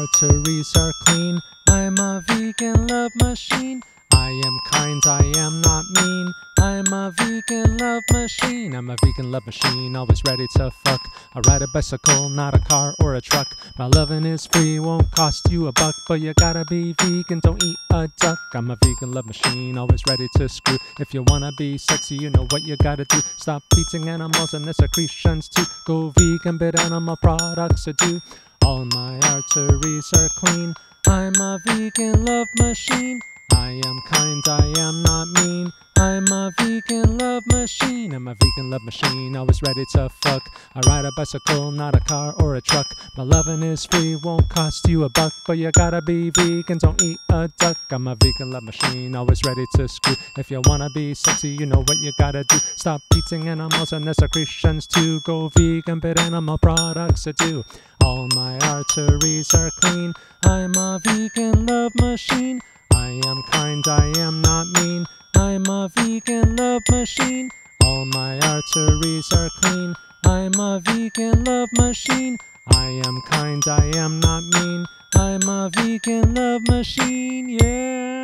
arteries are clean. I'm a vegan love machine. I am kind, I am not mean. I'm a vegan love machine. I'm a vegan love machine, always ready to fuck. I ride a bicycle, not a car or a truck. My loving is free, won't cost you a buck, but you gotta be vegan, don't eat a duck. I'm a vegan love machine, always ready to screw. If you wanna be sexy, you know what you gotta do. Stop eating animals and their secretions too. Go vegan, but animal products do. All my arteries are clean. I'm a vegan love machine. I am kind, I am not mean. I'm a vegan love machine. I'm a vegan love machine, always ready to fuck. I ride a bicycle, not a car or a truck. My loving is free, won't cost you a buck, but you gotta be vegan, don't eat a duck. I'm a vegan love machine, always ready to screw. If you wanna be sexy, you know what you gotta do. Stop eating animals and their secretions too. Go vegan, but animal products are do. All my arteries are clean. I'm a vegan love machine. I am kind, I am not mean. I'm a vegan love machine. All my arteries are clean. I'm a vegan love machine. I am kind, I am not mean. I'm a vegan love machine, yeah.